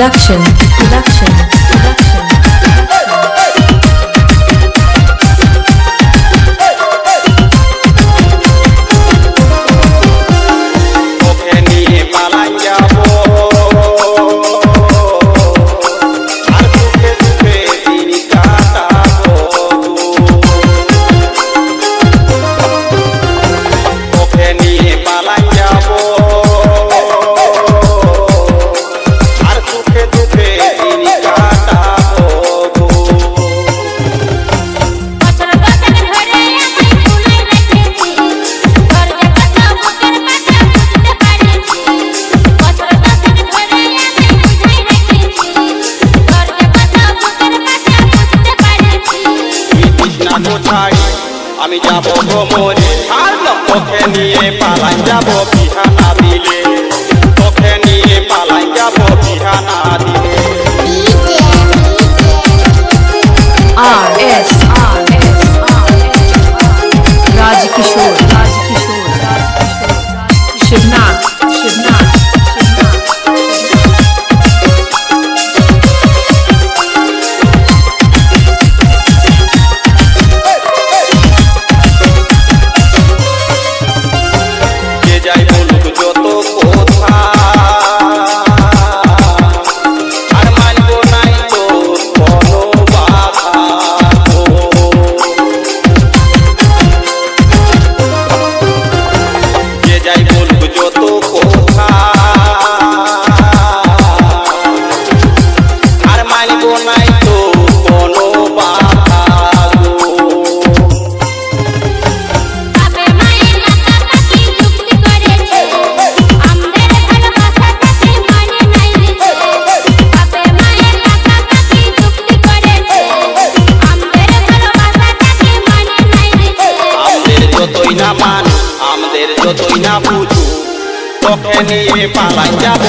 Production. Production. কোথায় আমি যাব ভ্রমণে, আর তোকে নিয়ে পালাই যাব বিহানা দিলে। তোকে নিয়ে পালাই যাব বিহানা দিলে। মানিব নাই তো কোনো বাধা যতই না মান আমাদের যতই না বুঝু তখন নিয়ে পালাই যাব